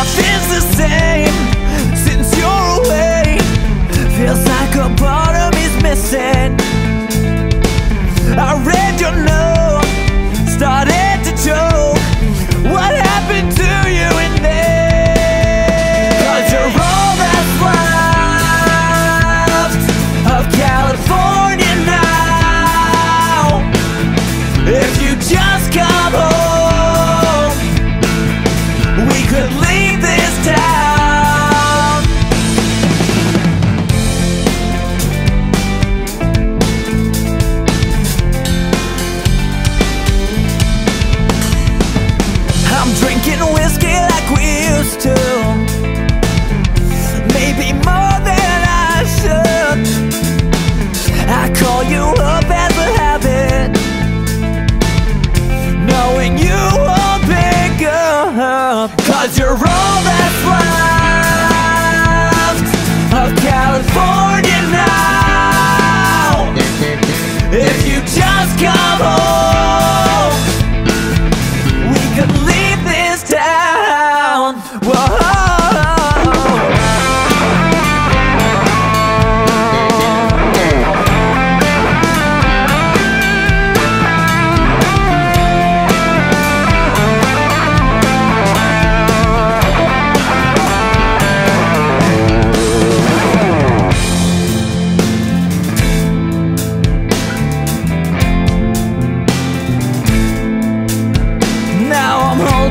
Nothing's the same Cause you're all that's left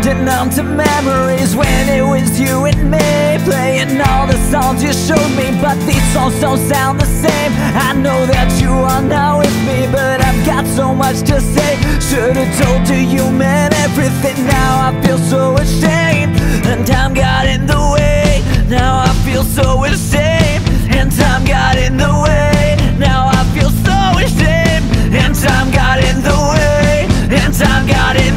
holding on to memories when it was you and me Playing all the songs you showed me But these songs don't sound the same. I know that you are now with me But I've got so much to say. Should've told you you meant everything. Now I feel so ashamed And time got in the way. Now I feel so ashamed And time got in the way. Now I feel so ashamed And time got in the way. And time got in